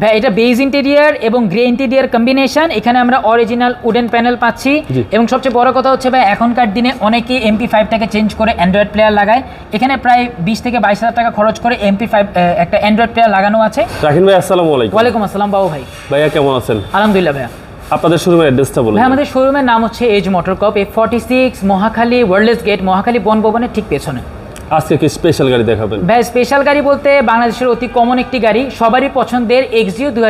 ভাই এটা beige interior এবং গ্রে ইন্টেরিয়ার কম্বিনেশন এখানে আমরা অরিজিনাল উডেন প্যানেল পাচ্ছি। এবং সবচেয়ে বড় কথা হচ্ছে ভাই এখনকার দিনে অনেকেই এমপি ফাইভটাকে চেঞ্জ করে অ্যান্ড্রয়েড প্লেয়ার লাগায়। এখানে প্রায় বিশ থেকে বাইশ হাজার টাকা খরচ করে এমপি ফাইভ একটা অ্যান্ড্রয়েড প্লেয়ার লাগানো আছে। রাহিন ভাই আসসালামু আলাইকুম। ওয়ালাইকুম আসসালাম বাবু ভাই। ভাইয়া কেমন আছেন? আলহামদুলিল্লাহ ভাইয়া। আপনাদের শোরুমের অ্যাড্রেসটা বলুন আমাদের শোরুমের নাম হচ্ছে এজ মোটর কপ F forty six Mohakhali wireless gate Mohakhali বন ভবনের ঠিক পেছনে। আজকে কি স্পেশাল গাড়ি দেখাবেন? ভাই স্পেশাল গাড়ি বলতে বাংলাদেশের অতি কমন একটি গাড়ি সবারই পছন্দের এক্সিও দু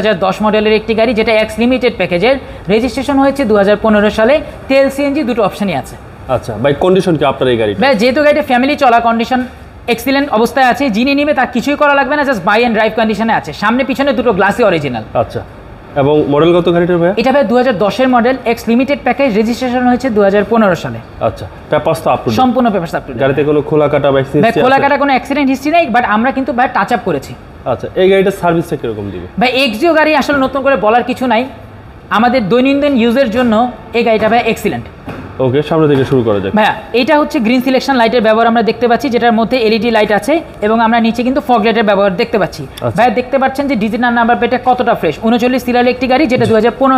মডেলের একটি গাড়ি যেটা এক্স লিমিটেড প্যাকেজের রেজিস্ট্রেশন হয়েছে দু হাজার পনেরো সালে। তেল সিএনজি দুটো অপশনই আছে। আচ্ছা ভাই কন্ডিশন কি আপনার এই গাড়িটা ভাই যেহেতু গাড়িটা ফ্যামিলি চলা কন্ডিশন এক্সিলেন্ট অবস্থায় আছে যিনি নিবে তার কিছুই করা লাগবে না জাস্ট বাই অ্যান্ড ড্রাইভ কন্ডিশনে আছে। সামনে পিছনে দুটো গ্লাসই অরিজিনাল আচ্ছা। এবং মডেল কত গাড়িটার ভাই এটা ভাই দু দশের model X limited package registration হয়েছে দুহাজার পনেরো সালে। আচ্ছা পেপারস তো আপলোড সম্পূর্ণ পেপারস আপলোড গাড়িতে কোনো খোলা কাটা বা ভাই খোলা কাটা কোনো অ্যাক্সিডেন্ট হিস্ট্রি নেই বাট আমরা কিন্তু ভাই টাচ আপ করেছি। আচ্ছা এই গাড়িটার সার্ভিসটা কীরকম দিবে? ভাই এক্সিও গাড়ি আসলে নতুন করে বলার কিছু নাই। আমাদের দৈনন্দিন ইউজের জন্য এই গাড়িটা ভাই এক্সিলেন্ট ওকে সামনে থেকে শুরু করা যাক। ভাইয়া এটা হচ্ছে গ্রিন সিলেকশন লাইটের ব্যবহার আমরা দেখতে পাচ্ছি যেটার মধ্যে এলইডি লাইট আছে এবং আমরা নিচে কিন্তু ফগ লাইটের ব্যবহার দেখতে পাচ্ছি। আচ্ছা। ভাইয়া দেখতে পাচ্ছেন যে ডিজিটাল নাম্বার প্লেটে কতটা ফ্রেশ উনচল্লিশ সিরিয়াল একটি গাড়ি যেটা দু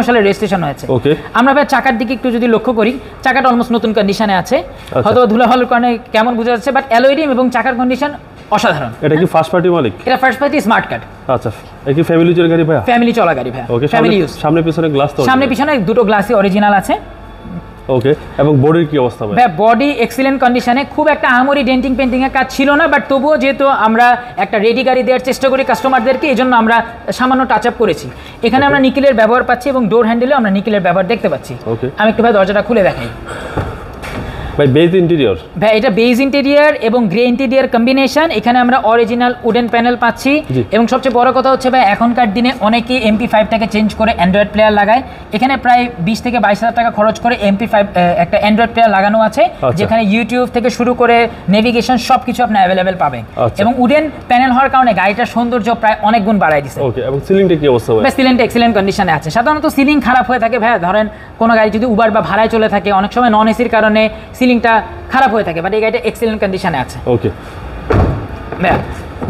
সালে রেজিস্ট্রেশন হয়েছে। ওকে। আমরা ভাই চাকার দিকে একটু যদি লক্ষ্য করি চাকাটা অলমোস্ট নতুন কন্ডিশনে আছে। আচ্ছা। হয়তো ধুলা হলের কারণে কেমন বোঝা যাচ্ছে বাট অ্যালোইডিম এবং চাকার কন্ডিশন অসাধারণ। এটা কি ফার্স্ট পার্টি মালিক? এটা ফার্স্ট পার্টি স্মার্ট কার্ড আচ্ছা এটা কি ফ্যামিলি ইউজের গাড়ি ভাইয়া? ফ্যামিলি চলা গাড়ি ভাইয়া ওকে ফ্যামিলি ইউজ সামনে পিছনে গ্লাস তো সামনে পিছনে দুটো গ্লাসই অরিজিনাল আছে। ওকে এবং বডির কি অবস্থা ভাই? বডি এক্সিলেন্ট কন্ডিশনে খুব একটা আহামরি ডেন্টিং পেন্টিং এর কাজ ছিল না বাট তবুও যেহেতু আমরা একটা রেডি গাড়ি দেওয়ার চেষ্টা করি কাস্টমারদেরকে এই জন্য আমরা সামান্য টাচ আপ করেছি। এখানে আমরা নিকেলের ব্যবহার পাচ্ছি এবং ডোর হ্যান্ডেলে আমরা নিকেলের ব্যবহার দেখতে পাচ্ছি. আমি একটু ভাই দরজাটা খুলে দেখাই। ভাই বেজ ইন্টেরিয়র ভাই এটা বেজ ইন্টেরিয়ার এবং গ্রে ইন্টেরিয়ার কম্বিনেশন এখানে আমরা অরিজিনাল উডেন প্যানেল পাচ্ছি। এবং সবচেয়ে বড় কথা হচ্ছে ভাই এখনকার দিনে অনেকেই এমপি ফাইভটাকে চেঞ্জ করে অ্যান্ড্রয়েড প্লেয়ার লাগায়। এখানে প্রায় বিশ থেকে বাইশ হাজার টাকা খরচ করে এমপি ফাইভ একটা অ্যান্ড্রয়েড প্লেয়ার লাগানো আছে আচ্ছা। যেখানে ইউটিউব থেকে শুরু করে নেভিগেশন সব কিছু আপনি অ্যাভেলেবেল পাবেন। আচ্ছা। এবং উডেন প্যানেল হওয়ার কারণে গাড়িটার সৌন্দর্য প্রায় অনেক গুণ বাড়াই দিছে। ওকে এবং সিলিংটা কি অবস্থা ভাই? সিলিংটা এক্সিলেন্ট কন্ডিশনে আছে। সাধারণত সিলিং খারাপ হয়ে থাকে ভাই ধরেন কোনো গাড়ি যদি উবার বা ভাড়ায় চলে থাকে অনেক সময় নন এসির কারণে সিলিংটা খারাপ হয়ে থাকে বাট এই গাড়িটা এক্সিলেন্ট কন্ডিশনে আছে। ওকে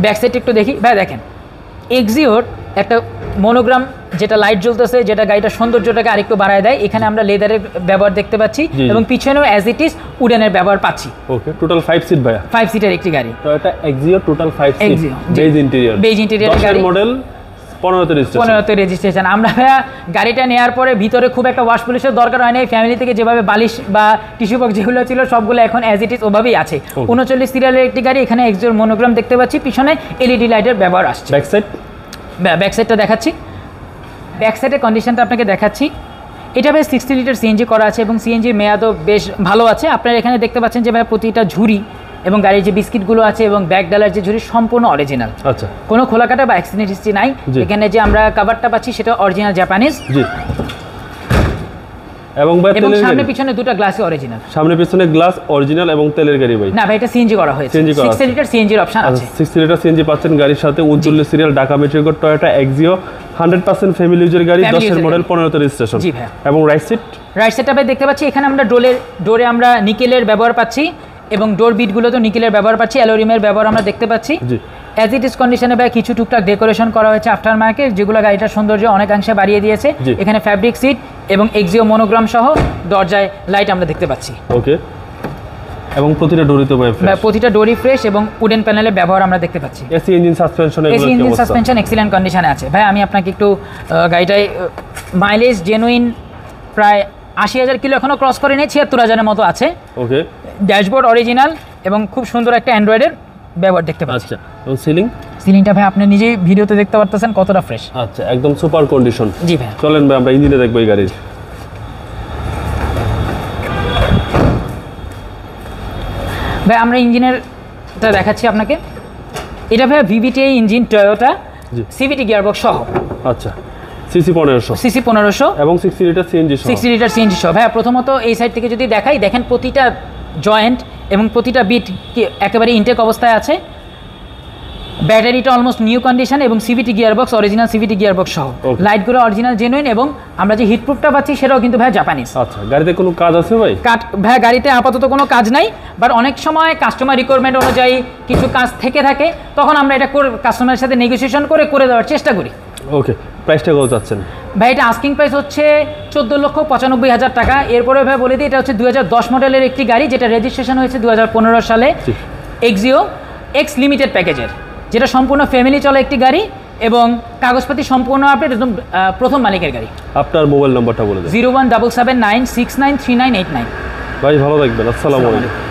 ব্যাক সাইড একটু দেখি। ভাই দেখেন এক্সিওর একটা মনোগ্রাম যেটা লাইট জ্বলতেছে যেটা গাড়িটার সৌন্দর্যটাকে আরেকটু বাড়ায় দেয় এখানে আমরা লেদারের ব্যবহার দেখতে পাচ্ছি। এবং পিছনেও অ্যাজ ইট ইজ উডেনের ব্যবহার পাচ্ছি। ওকে টোটাল ফাইভ সিট ভাইয়া। ফাইভ সিটের একটি গাড়ি। তো এটা Axio total five seat Exio, জি। বেজ ইন্টেরিয়র interior দশের গাড়ি। মডেল পনেরোতে রেজিস্ট্রেশন আমরা ভাইয়া গাড়িটা নেওয়ার পরে ভিতরে খুব একটা ওয়াশ পুলিশের দরকার হয় না ফ্যামিলি থেকে যেভাবে বালিশ বা টিস্যু বক্স যেগুলো ছিল সবগুলো এখন অ্যাজ ইট ইজ ওভাবেই আছে। Okay. উনচল্লিশ সিরিয়ালের একটি গাড়ি এখানে এক্সিওর মনোগ্রাম দেখতে পাচ্ছি পিছনে এলইডি লাইটের ব্যবহার আসছে। ব্যাক সাইড ব্যাক সাইডটা দেখাচ্ছি। ব্যাক সাইডের কন্ডিশনটা আপনাকে দেখাচ্ছি। এটা বেশ সিক্সটি লিটার সিএনজি করা আছে এবং সিএনজির মেয়াদও বেশ ভালো আছে। আপনারা এখানে দেখতে পাচ্ছেন যে ভাই প্রতিটা ঝুড়ি এবং গাড়ির যে বিস্কিটগুলো আছে এবং ব্যাক ডালার যে ঝুড়ি সম্পূর্ণ অরিজিনাল আচ্ছা। কোনো খোলাকাটা বা অ্যাক্সিডেন্ট হিস্ট্রি নাই। এখানে যে আমরা কাভারটা পাচ্ছি সেটা অরিজিনাল জাপানিজ জি। এবং ভাই এবং সামনে পিছনে দুটো গ্লাসই অরিজিনাল সামনে পিছনে গ্লাস অরিজিনাল এবং তেলের গাড়ি ভাই। না ভাই এটা সিএনজি করা হয়েছে। CNG করা সিক্সটি আছে। লিটার সিএনজির অপশন আছে। সিক্সটি লিটার সিএনজি পাচ্ছেন গাড়ির সাথে। উনচল্লিশ serial Dhaka metro Toyota Axio hundred percent family ইউজের গাড়ি Family দশের user মডেল গাড়ি। পনেরোতে রেজিস্ট্রেশন জি ভাইয়া। এবং রাইট সিট রাইট সাইডটা ভাই দেখতে পাচ্ছি এখানে আমরা ডোলের ডোরে আমরা নিকেলের ব্যবহার পাচ্ছি। এবং ডোর বিটগুলো তো নিকেলের ব্যবহার পাচ্ছি অ্যালোরিমের ব্যবহার আমরা দেখতে পাচ্ছি। অ্যাজ ইট ইজ কন্ডিশনে ভাই কিছু টুকটাক ডেকোরেশন করা হয়েছে আফটার মার্কেট যেগুলো গাড়িটার সৌন্দর্য অনেকাংশে বাড়িয়ে দিয়েছে। এখানে ফ্যাব্রিক সিট এবং এক্সিও মনোগ্রাম সহ দরজায় লাইট আমরা দেখতে পাচ্ছি। ওকে এবং প্রতিটা ডোরিতে ভাই বা প্রতিটা ডোরি ফ্রেশ এবং উডেন প্যানেলের ব্যবহার আমরা দেখতে পাচ্ছি। AC engine suspension AC engine suspension excellent কন্ডিশনে আছে। ভাই আমি আপনাকে একটু গাড়িটায় মাইলেজ জেনুইন প্রায় আশি হাজার কিলো এখনও ক্রস করে নেই ছিয়াত্তর হাজারের মতো আছে। ওকে ড্যাশবোর্ড অরিজিনাল এবং খুব সুন্দর একটা অ্যান্ড্রয়েডের ব্যবহার দেখতে পাচ্ছি। আচ্ছা এবং সিলিং? সিলিংটা ভাই আপনি নিজেই ভিডিওতে দেখতে পারতেছেন কতটা ফ্রেশ আচ্ছা একদম সুপার কন্ডিশন। জি ভাই। চলেন ভাই আমরা ইঞ্জিনে দেখব এই গাড়ির। ভাই আমরা ইঞ্জিনেরটা দেখাচ্ছি আপনাকে। এটা ভাই VVTI engine Toyota. CVT gearbox সহ। আচ্ছা সিসি পনেরোশো সিসি পনেরোশো এবং সিক্সটি লিটার সিএনজি সহ। সিক্সটি লিটার সিএনজি সহ। ভাইয়া প্রথমত এই সাইড থেকে যদি দেখাই দেখেন প্রতিটা জয়েন্ট এবং প্রতিটা বিট একেবারে ইনটেক অবস্থায় আছে। ব্যাটারিটা অলমোস্ট নিউ কন্ডিশন এবং CVT gearbox original CVT gearbox সহ. লাইটগুলো অরিজিনাল জেনুইন এবং আমরা যে হিটপ্রুফটা পাচ্ছি সেটাও কিন্তু ভাই জাপানিজ আচ্ছা গাড়িতে কোনো কাজ আছে ভাই? কাট ভাই গাড়িতে আপাতত কোনো কাজ নাই বাট অনেক সময় কাস্টমার রিকোয়ারমেন্ট অনুযায়ী কিছু কাজ থেকে থাকে তখন আমরা এটা কাস্টমারের সাথে নেগোসিয়েশন করে করে দেওয়ার চেষ্টা করি। ওকে প্রাইসটা কত চাচ্ছেন? ভাই এটা আস্কিং প্রাইস হচ্ছে চোদ্দ লক্ষ পঁচানব্বই হাজার টাকা। এরপরে ভাই বলে দিই এটা হচ্ছে দু হাজার দশ মডেলের একটি গাড়ি যেটা রেজিস্ট্রেশন হয়েছে দু হাজার পনেরো সালে। এক্সিও এক্স লিমিটেড প্যাকেজের যেটা সম্পূর্ণ ফ্যামিলি চলে একটি গাড়ি এবং কাগজপাতি সম্পূর্ণ আপডেট একদম প্রথম মালিকের গাড়ি। আপনার মোবাইল নাম্বারটা বলে দেন। Zero one double seven nine six nine three nine eight nine. ভাই ভালো থাকবেন। আসসালামু আলাইকুম।